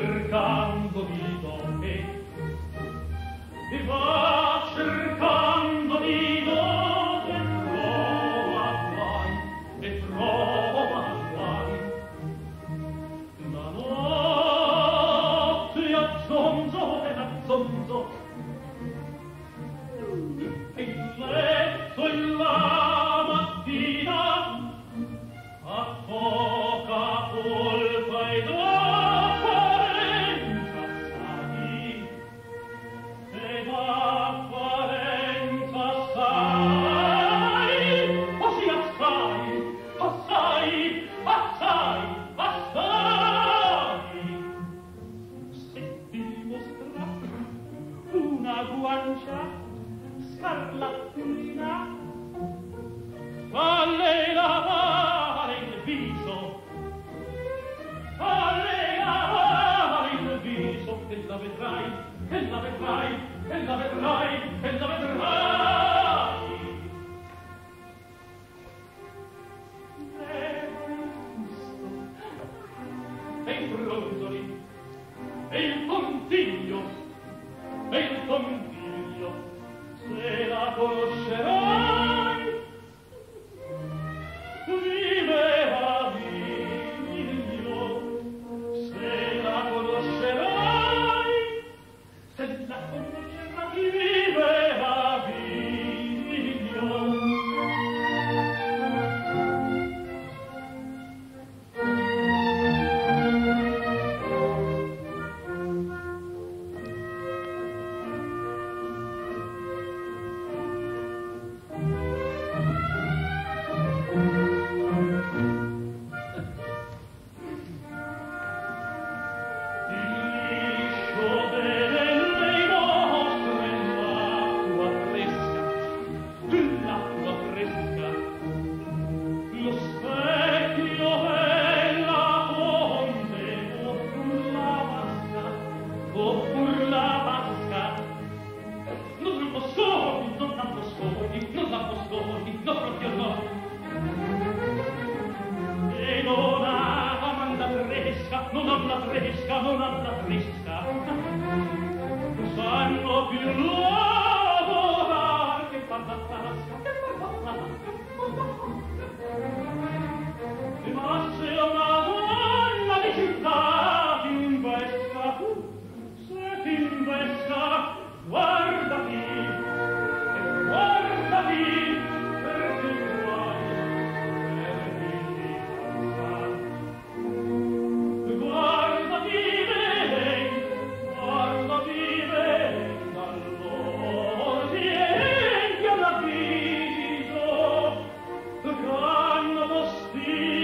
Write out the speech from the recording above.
cercando una guancia scarlattina a lei lavare il viso a lei lavare il viso. E la vedrai e la vedrai e la vedrai e la vedrai e i bronzoli e il pontino welcome oppur la vasca non la posconi non la posconi non la posconi no proprio no. E non ha la manda fresca non ha la fresca non ha la fresca. Sanno più lui You.